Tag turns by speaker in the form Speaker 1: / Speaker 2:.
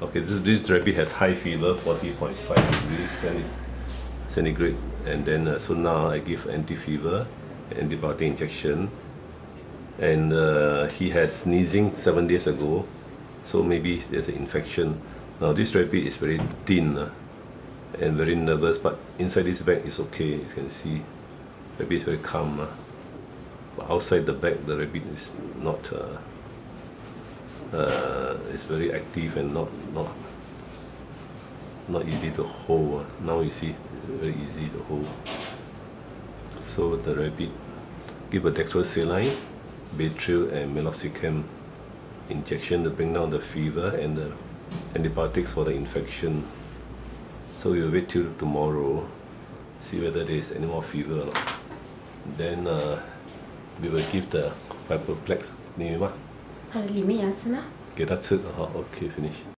Speaker 1: Okay, this, this rabbit has high fever, 40.5 degrees centigrade. And then, uh, so now I give anti-fever, antibiotic injection. And uh, he has sneezing seven days ago. So maybe there's an infection. Now this rabbit is very thin uh, and very nervous, but inside this bag is okay. You can see, rabbit is very calm. Uh. But outside the bag, the rabbit is not. Uh, it's very active and not not not easy to hold. Uh. Now you see, very easy to hold. So the rabbit give a dextrosaline, Baytril and meloxicam injection to bring down the fever and the antibiotics for the infection. So we'll wait till tomorrow, see whether there is any more fever or not. Then uh, we will give the Fibreplex 你吗？
Speaker 2: 它的里面牙齿呢？
Speaker 1: 给他吃，好，OK，finish。